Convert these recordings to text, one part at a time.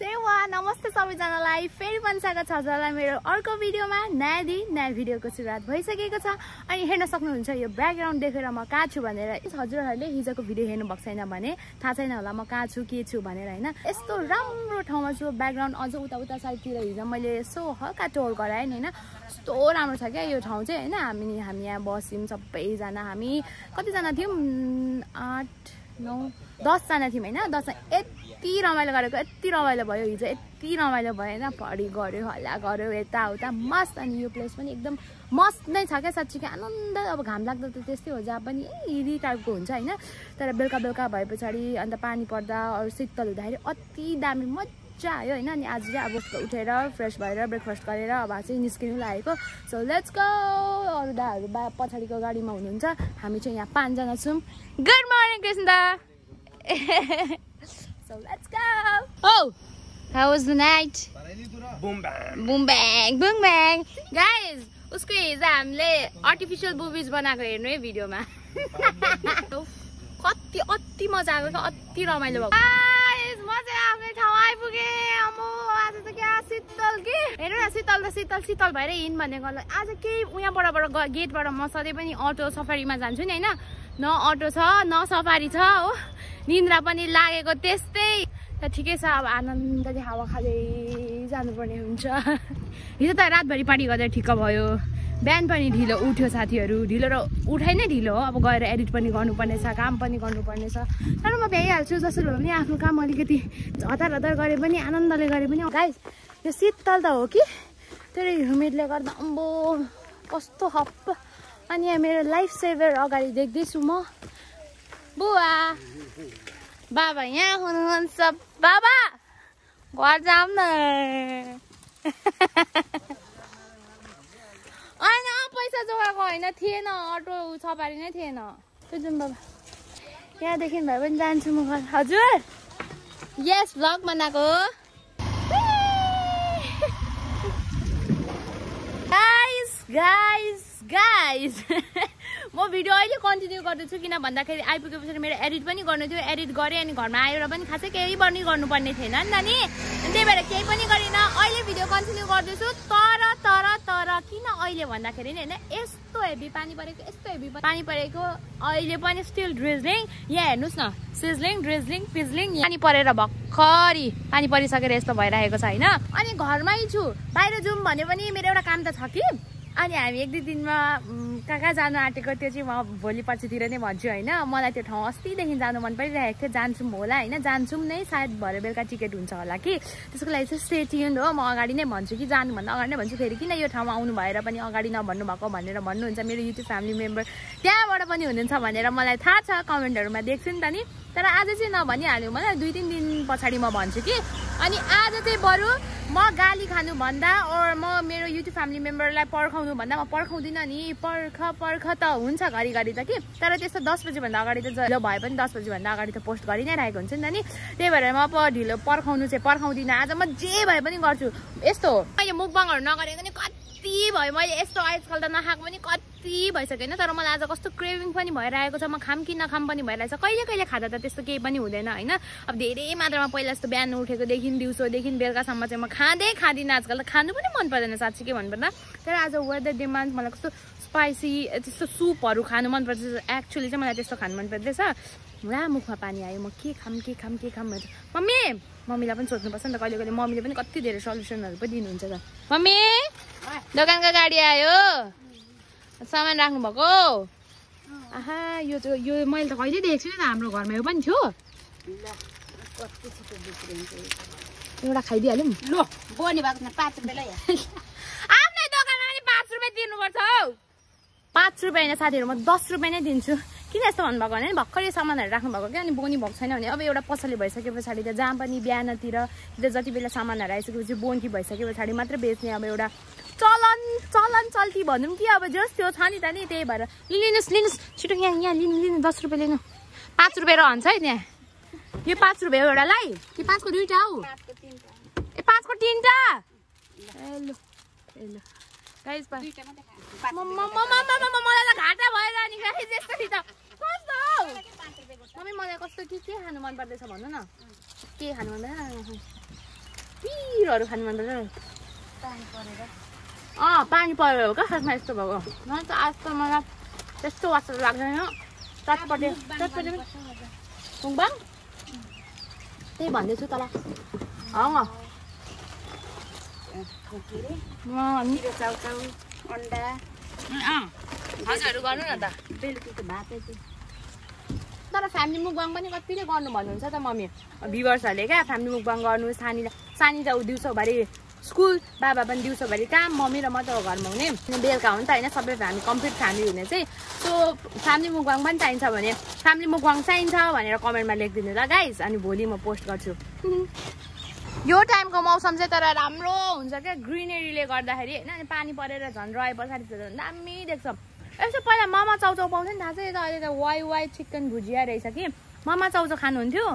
सेवा नमस्ते सबैजनालाई फेरि पनि स्वागत छ हजुरलाई मेरो अर्को भिडियोमा। नयाँ दिन नयाँ भिडियोको सुरुवात भइसकेको छ। अनि हेर्न सक्नुहुन्छ यो ब्याकग्राउन्ड देखेर म कहाँ छु भनेर। हजुरहरूले हिजोको भिडियो हेर्नु भएको छैन भने थाहा छैन होला म कहाँ छु के छु भनेर होइन? यस्तो राम्रो ठाउँमा छु ब्याकग्राउन्ड अझ उता उता साइडतिर हिजो मैले यसो हल्का टोल गराएँ नि होइन? कस्तो राम्रो छ क्या यो ठाउँ चाहिँ होइन? हामी हामी यहाँ बस्यौँ सबैजना हामी। कतिजना थियौँ? आठ नौ दसजना थियौँ होइन? दसजना। यति रमाइलो गरेको यति रमाइलो भयो हिजो। यति रमाइलो भयो होइन पढी गऱ्यो हल्ला गऱ्यो यताउता। मस्त अनि यो प्लेस पनि एकदम मस्त नै छ क्या साँच्चीकै। आनन्द अब घाम लाग्दा त त्यस्तै हो। जहाँ पनि हिरी टाइपको हुन्छ होइन? तर बेलुका बेलुका भए पछाडि अन्त पानी पर्दा अरू शीतल हुँदाखेरि अति दामी मजा आयो होइन? अनि आज चाहिँ अब उठेर फ्रेस भएर ब्रेकफास्ट गरेर अब चाहिँ निस्किनु लागेको। सो लेट्स गो अरू दाहरू बा पछाडिको गाडीमा हुनुहुन्छ। हामी चाहिँ यहाँ पाँचजना छौँ। गुड मर्निङ कृष्ण दा! So let's go. Oh, how was the night? Boom bam. Boom bang, boom bang. Guys, उसको हिजो हामीले आर्टिफिसियल बुबिज बनाएको हेर्नु है भिडियोमा कति अति मजा आएको अति रमाइलो भएको Guys, म चाहिँ आफ्नै ठाउँ आइपुगेँ आज त क्या शीतल कि हेर्नु न शीतल त शीतल शीतल भएर हिँड भनेको आज केही यहाँबाट गेटबाट म सधैँ पनि अटो सफारीमा जान्छु नि होइन न अटो छ न सफारी छ हो। निन्द्रा पनि लागेको त्यस्तै। त ठिकै छ अब आनन्दले हावा खाँदै जानुपर्ने हुन्छ। हिजो त रातभरि पार्टी गर्दा ठिक्क भयो। बिहान पनि ढिलो उठ्यो साथीहरू। ढिलो र उठाइ नै ढिलो हो। अब गएर एडिट पनि गर्नुपर्ने छ काम पनि गर्नुपर्ने छ तर म भ्याइहाल्छु जसरी भए पनि आफ्नो काम अलिकति हतार हतार गरे पनि आनन्दले गरे पनि। गाइस यो शीतल त हो कि? तर ह्युमिडले गर्दा अम्बो कस्तो हप्प। अनि यहाँ मेरो लाइफ सेभर अगाडि देख्दैछु म। बुवा। बाबा यहाँ हुनुहुन्छ। बाबा! घर जाऊँ न। होइन पैसा जोगाएको होइन। थिएन अटो सवारी नै थिएन। त्यो जाउँ बाबा। यहाँदेखि भए पनि जान्छु म घर। हजुर। यस भ्लग बनाएको गाइस गाइस गाइस म भिडियो अहिले कन्टिन्यू गर्दैछु किन भन्दाखेरि आइपुगे पछाडि मेरो एडिट पनि गर्नु थियो। एडिट गरेँ अनि घरमा आएर पनि खासै केही पनि गर्नुपर्ने थिएन नि त नि। त्यही भएर केही पनि गरिनँ। अहिले भिडियो कन्टिन्यू गर्दैछु। तर तर तर किन अहिले भन्दाखेरि नि होइन यस्तो हेभी पानी परेको यस्तो हेभी पानी परेको। अहिले पनि स्टिल ड्रिजलिङ यहाँ हेर्नुहोस् न सिजलिङ ड्रिजलिङ पिजलिङ पानी परेर भर्खरी पानी परिसकेर यस्तो भइरहेको छ होइन। अनि घरमै छु। बाहिर जाउँ भने पनि मेरो एउटा काम त छ कि? अनि हामी एक दुई दिनमा कहाँ कहाँ जानु आँटेको त्यो चाहिँ म भोलि पर्सितिर नै भन्छु होइन। मलाई त्यो ठाउँ अस्तिदेखि जानु मन परिरहेको थियो। जान्छौँ होला होइन। जान्छौँ नै सायद भरे बेलुका टिकट हुन्छ होला कि? त्यसको लागि चाहिँ स्टेटियन हो। म अगाडि नै भन्छु कि जानुभन्दा अगाडि नै भन्छु। फेरि किन यो ठाउँमा आउनु भएर पनि अगाडि नभन्नु भएको भनेर भन्नुहुन्छ। मेरो युट्युब फ्यामिली मेम्बर त्यहाँबाट पनि हुनुहुन्छ भनेर मलाई थाहा छ। कमेन्टहरूमा देख्छु नि त नि। तर आज चाहिँ नभनिहाल्यो। मलाई दुई तिन दिन पछाडि म भन्छु कि अनि आज चाहिँ बरु म गाली खानुभन्दा ओर म मेरो युट्युब फ्यामिली मेम्बरलाई पर्खाउनु भन्दा म पर्खाउँदिनँ नि। पर्ख पर्ख त हुन्छ घरिघरि त कि तर त्यस्तो दस बजीभन्दा अगाडि त ढिलो भए पनि दस बजीभन्दा अगाडि त पोस्ट गरि नै रहेको हुन्छ नि त नि। त्यही भएर म प ढिलो पर्खाउनु चाहिँ पर्खाउँदिनँ। आज म जे भए पनि गर्छु। यस्तो हो। मैले मुखबाङहरू नगरेको नि कति भयो। मैले यस्तो आजकल त नखाएको पनि कति भइसक्यो होइन तर मलाई आज कस्तो क्रेभिङ पनि भइरहेको छ म खाम कि नखाम पनि भइरहेको छ कहिले कहिले खाँदा त त्यस्तो केही पनि हुँदैन होइन? अब धेरै मात्रामा पहिला जस्तो बिहान उठेकोदेखि दिउँसोदेखि बेलुकासम्म चाहिँ म खाँदै खाँदिनँ आजकल। त खानु पनि मन पर्दैन साँच्ची के भन्नुपर्दा तर आज वेदर डिमान्ड मलाई कस्तो स्पाइसी त्यस्तो सुपहरू खानु मन पर्छ। एक्चुली चाहिँ मलाई त्यस्तो खानु मन पर्दैछ। ला मुखमा पानी आयो। म के खाम के खाम के खाम भन्छ? मम्मी! मम्मीलाई पनि सोध्नुपर्छ नि त कहिले कहिले। मम्मीले पनि कति धेरै सल्युसनहरू पनि दिनुहुन्छ त। मम्मी! दोकानको गाडी आयो। सामान राख्नुभएको? आहा यो यो मैले त कहिले देखेको छु नि त हाम्रो घरमा यो पनि थियो। एउटा खाइदिइहालौँ। लो बनी भएको छैन पाँच रुपियाँ आफ्नै दोकानमा पनि पाँच रुपियाँ दिनुपर्छ हौ। पाँच रुपियाँ होइन साथीहरू म दस रुपियाँ नै दिन्छु। किन यस्तो भन्नुभएको भने भर्खर सामानहरू राख्नुभएको क्या अनि बोनी भएको छैन भने अब एउटा पसलले भइसके पछाडि त जहाँ पनि बिहानतिर जति बेला सामानहरू आइसकेपछि बोन्की भइसके पछाडि मात्रै बेच्ने अब एउटा चलन चलन चल्ती भनौँ कि अब जस त्यो छ नि त नि त्यही भएर। लिनुहोस् लिनुहोस्। छिटो यहाँ यहाँ लिनु लिनु दस रुपियाँ लिनु। पाँच रुपियाँ रहन्छ है त्यहाँ। यो पाँच रुपियाँ हो एउटालाई कि पाँचको दुइटा हौ। ए पाँचको तिनवटा। ए लु ए लु गाइस पा दुईवटा मात्रै खान्छु म- म- म- म- म- म- मलाई त घाटा भयो जाने गाइस यसरी त। कस्तो? हौ मम्मी मलाई कस्तो के के खानु मन पर्दैछ भन्नु न। के खानु मन पर्दैन पिरोहरू खानु मनपर्छ पानी परेर। अँ पानी परेर हो क्या? खासमा यस्तो भएको। मलाई त आज त मलाई त्यस्तो वास्ता लाग्दैन। चटपटे चटपटे पनि मुङबाङ त्यही भन्दैछु अँ चाउचाउ अन्डा हजुरहरू गर्नु न त। बेलुकीको भातै तर फ्यामिली मुखबाङ पनि कतिले गर्नु भन्नुहुन्छ त मम्मी। भिवर्सहरूले क्या फ्यामिली मुखबाङ गर्नु सानीलाई सानी त ऊ दिउँसोभरि स्कुल बाबा पनि दिउँसोभरि काम मम्मी र म त घरमा हुने। बेलुका हो नि त होइन सबै फ्यामिली कम्प्लिट फ्यामिली हुने चाहिँ। सो फ्यामिली मुखबाङ पनि चाहिन्छ भने फ्यामिली मुखबाङ चाहिन्छ भनेर कमेन्टमा लेखिदिनु ल गाइस अनि भोलि म पोस्ट गर्छु। यो टाइमको मौसम चाहिँ तर राम्रो हुन्छ क्या ग्रिनेरीले गर्दाखेरि। होइन अनि पानी परेर झन् रहे पछाडि झन् दामी देख्छ। यसो पहिला मामा चाउचाउ पाउँथ्यो नि थाहा छ यो त अहिले त वाइ वाइ चिकन भुजिया रहेछ कि। मामा चाउचाउ खानुहुन्थ्यो।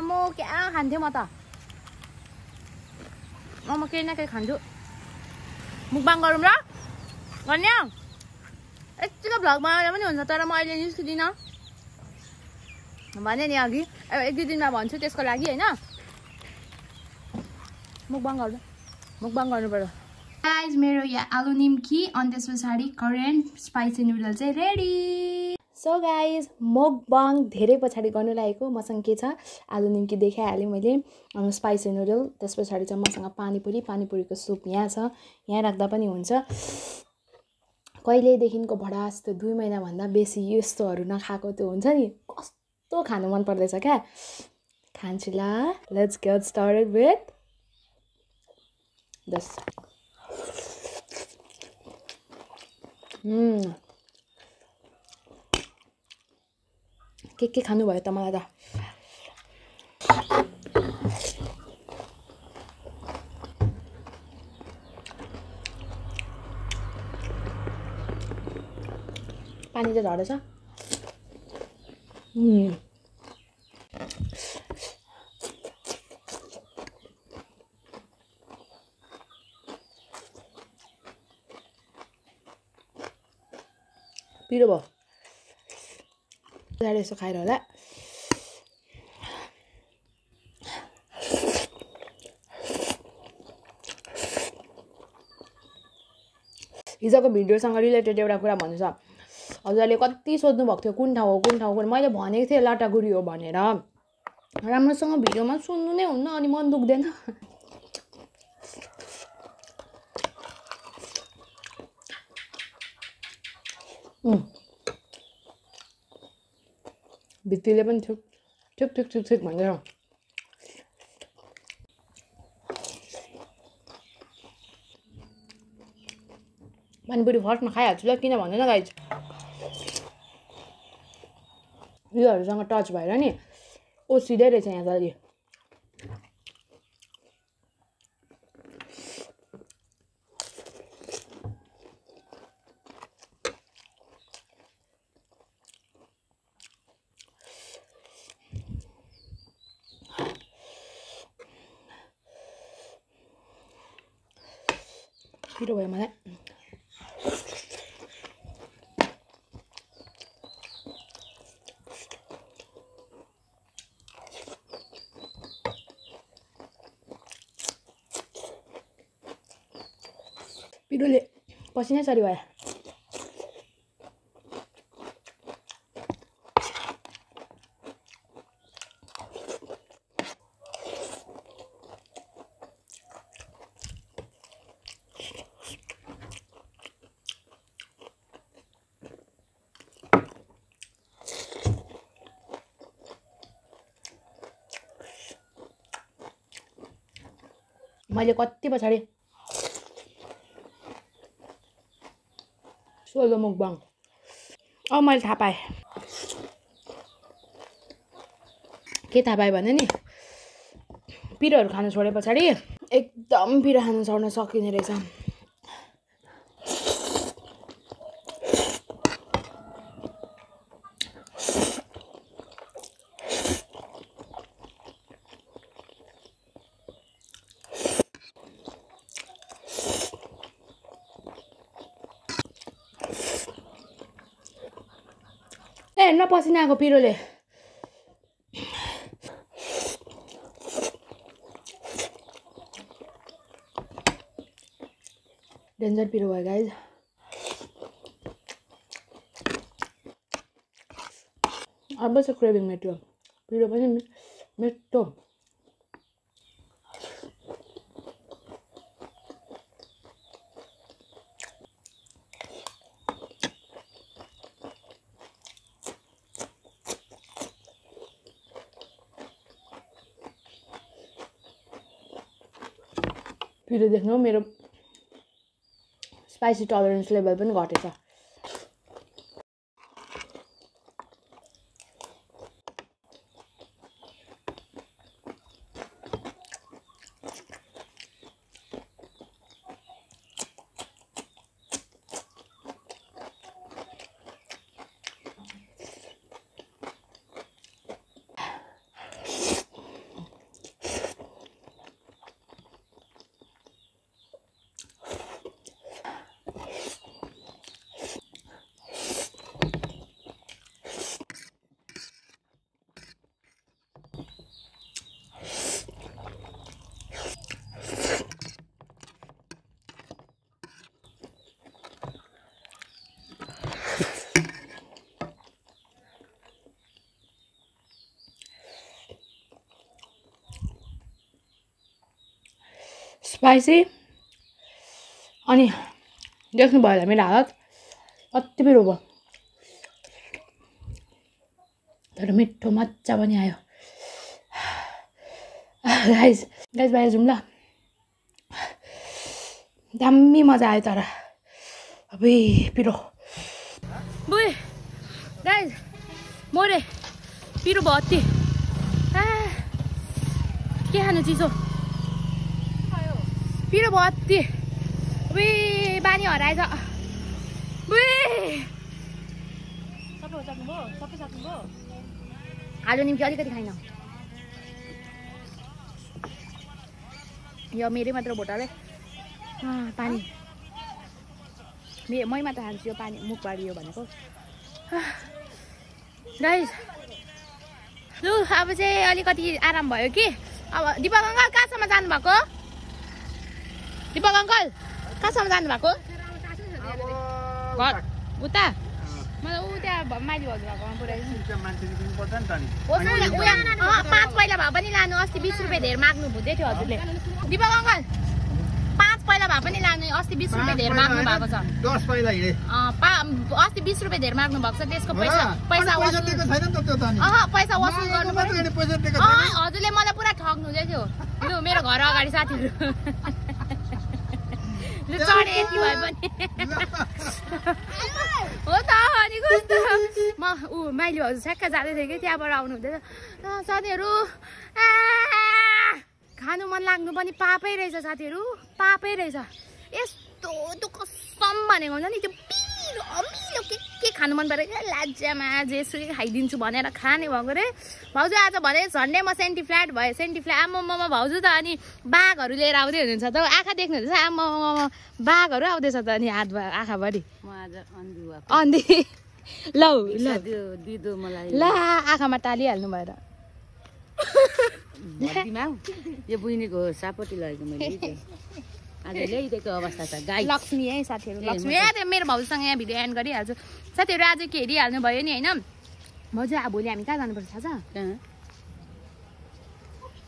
म क्या खान्थेँ म त? म म केही न केही खान्छु मुखबाङ गरौँ र गर्ने यतिको भ्लग बनाउँदा पनि हुन्छ तर म अहिले निस्किदिनँ भने नि अघि अब एक दुई दिनमा भन्छु त्यसको लागि होइन मुखबाङ गर्नु मुखबाङ गर्नु गाइज मेरो यहाँ आलु निम्की अनि त्यस पछाडि करेन्ट स्पाइसी नुडल चाहिँ रेडी सो गाइज मुखबाङ धेरै पछाडि गर्नु लागेको मसँग के छ? आलु निम्की देखाइहालेँ मैले स्पाइसी नुडल त्यस पछाडि चाहिँ मसँग पानीपुरी पानीपुरीको सुप यहाँ छ यहाँ राख्दा पनि हुन्छ। कहिलेदेखिको भडास त्यो दुई महिनाभन्दा बेसी यस्तोहरू नखाएको त्यो हुन्छ नि कस्तो खानु मन पर्दैछ क्या? खान्छु ल लेट्स गेट स्टार्टेड विथ दस के के खानुभयो त मलाई त पानी चाहिँ झरेछ. पिरो भयो पछाडि यसो खाएर होला हिजोको भिडियोसँग रिलेटेड एउटा कुरा भन्नु छ हजुरले कति सोध्नु भएको थियो कुन ठाउँ हो कुन ठाउँ मैले भनेको थिएँ लाटागुडी हो भनेर। राम्रोसँग भिडियोमा सुन्नु नै हुन्न अनि मन दुख्दैन। उम्. भित्तीले पनि ठुक ठुक ठुक ठुक ठुक भन्छ। पानीपुरी फर्स्टमा खाइहाल्छु ल किन भन्दैन गाइज? योहरूसँग टच भएर नि ओसिँदै रहेछ यहाँ त अलि पिरो भयो मलाई पिरोले पसिनै सरी भयो मैले कति पछाडि सोलो मुखबाङ अँ मैले थाहा पाएँ के थाहा पाएँ भने नि पिरोहरू खानु छोडे पछाडि एकदम पिरो खानु छोड्न सकिने रहेछ हेर्न पसिना आएको पिरोले डेन्जर पिरो भयो गाइज अब चाहिँ क्रेभिङ मेट्यो पिरो पनि मिठो पिरो देख्नु मेरो स्पाइसी टलरेन्स लेभल पनि घटेछ। स्पाइसी अनि देख्नुभयो होला मेरो हालत। कति पिरो भयो। तर मिठो मजा पनि आयो। गाइज गाइज बाहिर जाउँ ल। दामी मजा आयो तर। अबै पिरो। बुइ गाइज मोरे। पिरो भयो अति। के खानु चिसो? पिरो भयो अति अबै बानी हराएछ। आलु निम्की अलिकति खाइन। यो मेरै मात्र भोटाले। पानी। मे मै मात्र खान्छु यो पानी मुख बारियो भनेको। गाइस लु अब चाहिँ अलिकति आराम भयो कि? अब दिपक अङ्कल कहाँसम्म जानुभएको? दिपक अङ्कल कहाँसम्म जानुभएको घर उता मलाई ऊ त्यहाँ माइली भएकोमा पुऱ्याइदिनु पाँच पहिला भए पनि लानु अस्ति बिस रुपियाँ धेर माग्नु हुँदै थियो हजुरले दिपक अङ्कल पाँच पहिला भए पनि लानु अस्ति बिस रुपियाँ धेर माग्नु भएको छ अस्ति बिस रुपियाँ धेर माग्नु भएको छ त्यसको पैसा पैसा पैसा वसुल अँ पैसा गर्नु हजुरले मलाई पुरा ठग्नु हुँदै थियो लु मेरो घर अगाडि साथीहरू चढे यति भए पनि हो त अनि कस्तो म ऊ माइली हजुर ठ्याक्क जाँदै थियो कि त्यहाँबाट आउनु हुँदैछ साथीहरू खानु मन लाग्नु पनि पापै रहेछ साथीहरू पापै रहेछ यस्तो कसम भनेको हुन्छ नि त्यो पिरो अमिलो के खानु मन परेको लाजामा जेसुकै खाइदिन्छु भनेर खाने भएको रे। भाउजू आज भने झन्डै म सेन्टी फ्ल्याट भयो सेन्टी फ्ल्याट आम्मामा भाउजू त अनि बाघहरू लिएर आउँदै हुनुहुन्छ त। आँखा देख्नु हुँदैछ। आम्मामा बाघहरू आउँदैछ त अनि हात भयो आँखाभरि अन्धु लौ ल। त्यो दिदो मलाई। ला आँखामा टालिहाल्नु भएर। यो बुइनीको सापट्टि लगेको मैले। आज ल्याइदिएको अवस्था छ गाई लक्ष्मी है साथीहरू लक्ष्मी। ए त्यो मेरो भाउजूसँग यहाँ भिडियो एन्ड गरिहाल्छु। साथीहरू आज के हेरिहाल्नु भयो नि होइन? भाउजू भोलि हामी कहाँ जानुपर्छ थाहा छ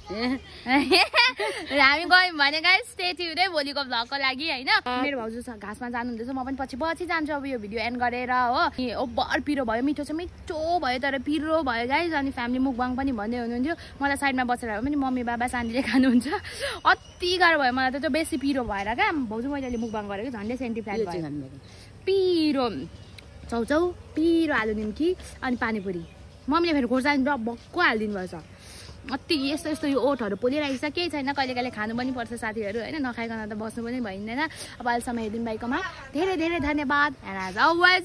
हामी गयौँ भने गाई स्टेट हुँदै भोलिको भ्लगको लागि होइन? मेरो भाउजू छ- घाँसमा जानु हुँदैछ म पनि पछि पछि जान्छु अब यो भिडियो एन्ड गरेर हो। ओभर पिरो भयो मिठो चाहिँ मिठो भयो तर पिरो भयो गाइज अनि फ्यामिली मुखबाङ पनि भन्दै हुनुहुन्थ्यो। मलाई साइडमा बसेर भए पनि मम्मी बाबा सानीले खानुहुन्छ। अति गाह्रो भयो मलाई त त्यो बेसी पिरो भएर क्या। भाउजू मैले अहिले मुखबाङ गरेको झन्डै सेन्टी चाहिँ भयो। पिरो। चौचौ पिरो आलु निम्की अनि पानीपुरी। मम्मीले फेरि खोर्सानी र भक्कु हालिदिनु भएछ। अति यस्तो यस्तो यो ओठहरू पोलिरहेको छ केही छैन। कहिले कहिले खानु पनि पर्छ साथीहरू होइन? नखाइकन त बस्नु पनि भइँदैन। अब अहिलेसम्म हेरिदिनु भएकोमा धेरै धेरै धन्यवाद। And as always.